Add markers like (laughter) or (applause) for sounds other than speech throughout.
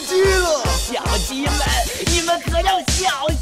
鸡了！小鸡们，你们可要小心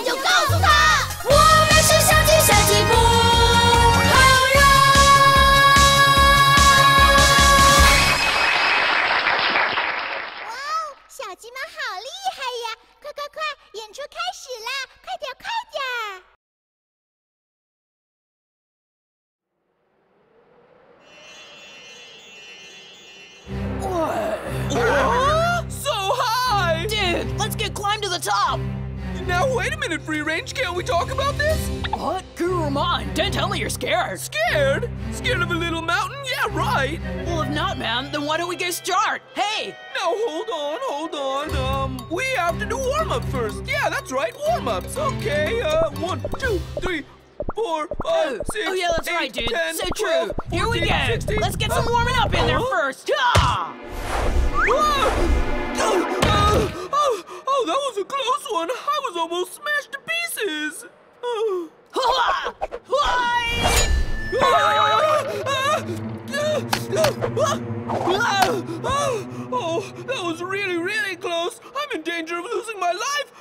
们就告诉他，我们是小鸡，小鸡不好惹。哇哦，小鸡们好厉害呀！快快快，演出开始啦！快点快点！So high! Dude, let's get climb to the top! Now wait a minute, free range. Can't we talk about this? What? Guru don't tell me you're scared. Scared? Scared of a little mountain? Yeah, right. Well, if not, man, then why don't we go start? Hey! Now hold on, hold on. Um, we have to do warm up first. Yeah, that's right, warm ups. Okay. Uh, one, two, three, four, five, Oh, six, oh yeah, that's eight, right, dude. 10, so 12, true. Here we go. 16. Let's get some Uh, warming up in there uh-huh. first. Ah! Ah! Oh, that was a close one. I was almost smashed to pieces. Oh. Oh, that was really, really close. I'm in danger of losing my life,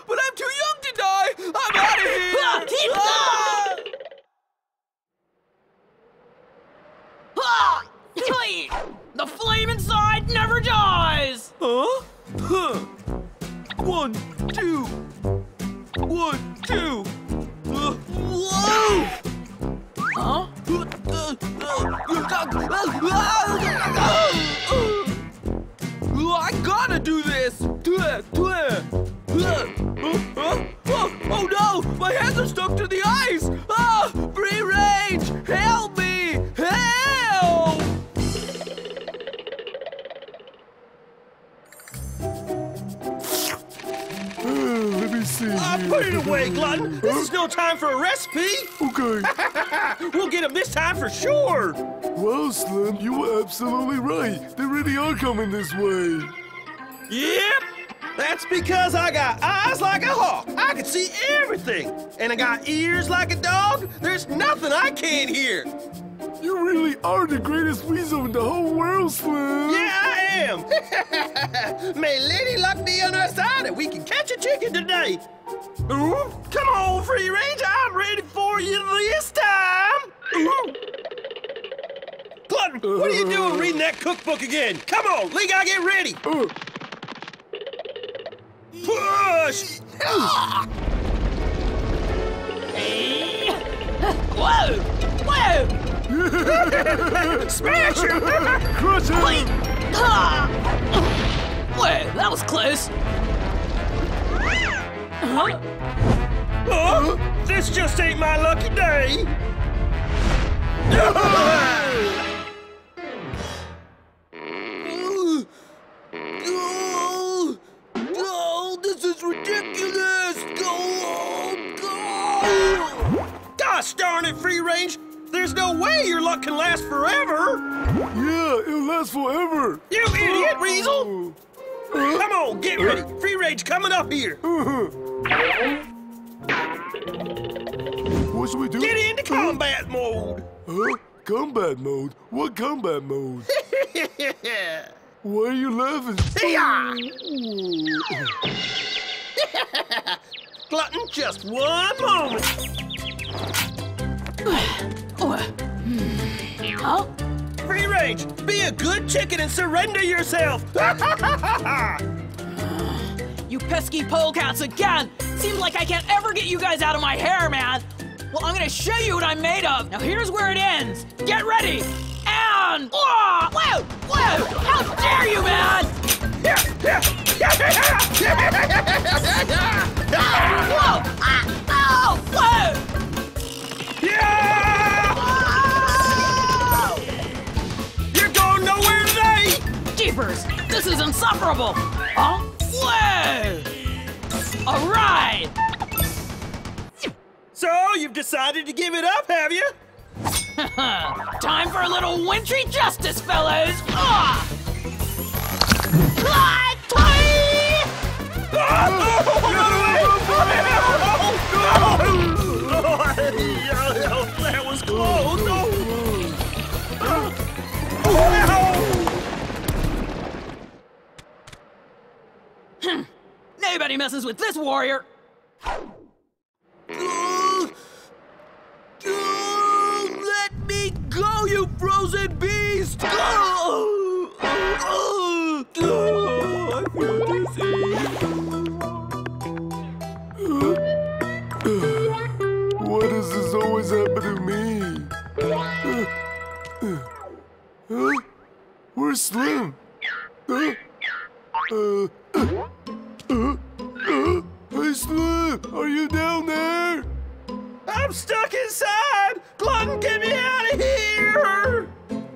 stuck to the ice! Ah! Free range! Help me! Help! Let me see. Uh, put it away, Glutton. This is no time for a recipe. Okay. (laughs) We'll get him this time for sure. Well, Slim, you were absolutely right. They really are coming this way. Yep. That's because I got eyes like a hawk. I can see everything. And I got ears like a dog. There's nothing I can't hear. You really are the greatest weasel in the whole world, Slim. Yeah, I am. (laughs) May Lady Luck be on our side and we can catch a chicken today. Ooh, come on, free range. I'm ready for you this time. Ooh. Glutton, what are you doing reading that cookbook again? Come on, we gotta get ready. Uh, Push! Whoa! Whoa! (laughs) Smash him! crush! Ah! Whoa, that was close. Huh? Oh, this just ain't my lucky day. (laughs) Gosh darn it, free range! There's no way your luck can last forever! Yeah, it'll last forever. You idiot, Weasel! Come on, get ready. Free range coming up here. What should we do? Get into combat mode. Huh? Combat mode? What combat mode? (laughs) Why are you laughing? (laughs) Glutton, just one moment. Huh? Free range, be a good chicken and surrender yourself. (laughs) You pesky polecats again! Seems like I can't ever get you guys out of my hair, man! Well, I'm gonna show you what I'm made of! Now here's where it ends! Get ready! And... Whoa! Whoa! Whoa! How dare you, man! (laughs) Whoa! Is insufferable! Huh? Whoa! Alright! So, you've decided to give it up, have you? Time for a little wintry justice, fellows! Ah! Ah! That was close. Nobody messes with this warrior! Let me go, you frozen beast! I feel dizzy. Why does this always happen to me? Huh? Where's Slim? Huh? Uh, uh, uh, uh, hey Slim, are you down there? I'm stuck inside! Glutton, get me out of here!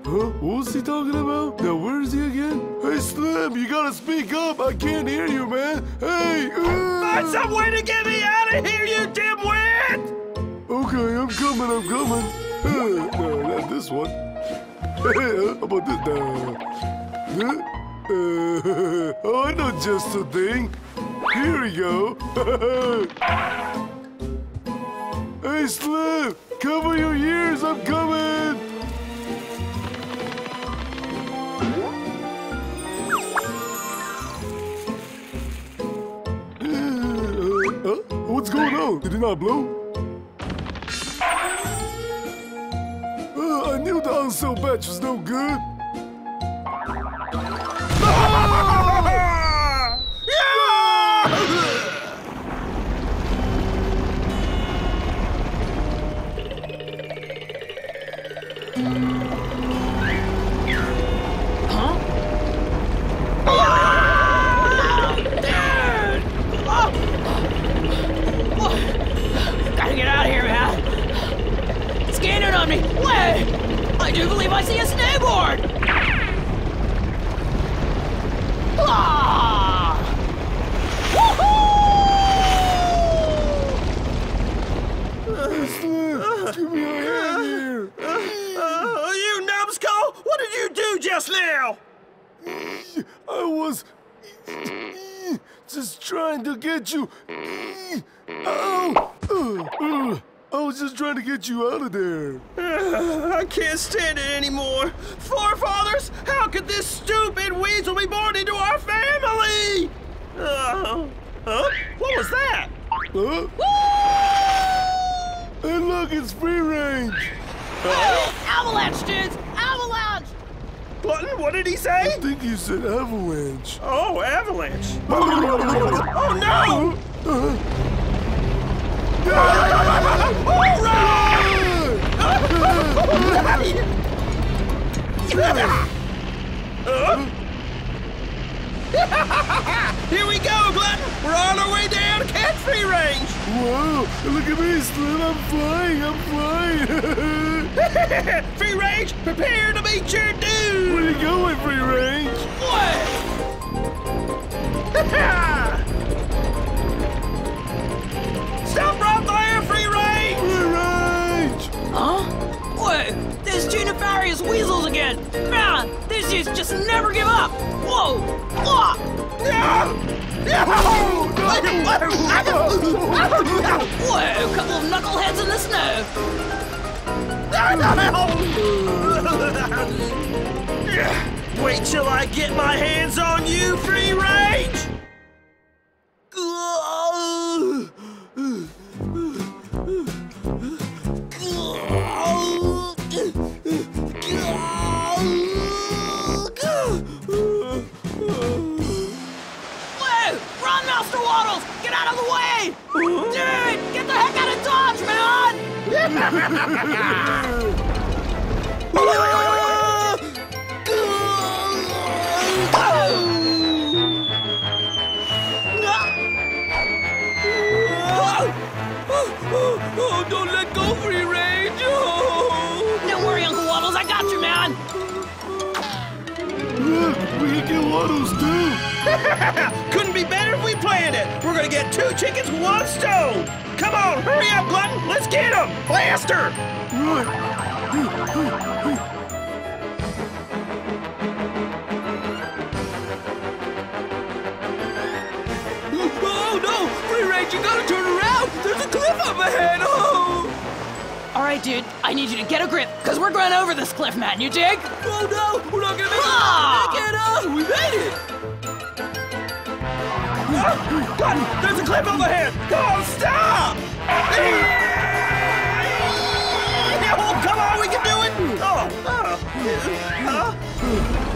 Huh? What was he talking about? Now where is he again? Hey Slim, you gotta speak up. I can't hear you, man. Hey! uh, Find some way to get me out of here, you dimwit! Okay, I'm coming, I'm coming. Uh, no, not this one. (laughs) How about this? No. Uh, (laughs) oh, I know just a thing. Here we go. (laughs) hey, Slim, cover your ears. I'm coming. (laughs) Uh, what's going on? Did it not blow? Uh, I knew the unsell batch was no good. Trying to get you. Uh, I was just trying to get you out of there. Uh, (sighs) I can't stand it anymore. Forefathers, how could this stupid weasel be born into our family? Uh, huh? What was that? Huh? Hey, look, it's free range. Avalanche, dudes! Glutton, what did he say? I think you said avalanche. Oh, avalanche. (laughs) Oh, no! (laughs) Here we go, Glutton! We're on our way down free range! Whoa! Look at me, Slim. I'm flying. I'm flying. (laughs) free range, prepare to meet your doom! Where dude! you going, free range? What? (laughs) Stop right there, free range! Free range. Huh? Wait, there's two nefarious weasels again! Man, these dudes just never give up! Whoa, a couple of knuckleheads in the snow! (laughs) Wait till I get my hands on you, free range! Run, Master Wattles! Get out of the way! Dude, get the heck out of Dodge, man! Oh, don't let go, free range! Oh. Don't worry, Uncle Wattles, I got you, man! We can get Wattles too. (laughs) Couldn't be better if we planned it. We're gonna get two chickens one stone. Come on, hurry up, Glutton. Let's get them. Faster. Right. Oh no! Free range, you gotta turn around! There's a cliff up ahead! Oh! All right, dude, I need you to get a grip, because we're going over this cliff, man, you dig? Oh no! We're not gonna make Ah! it! Make it! Oh, we made it! Ah! Glutton, there's a clip overhead! Come stop! Oh, come on, we can do it! Oh, oh. Huh?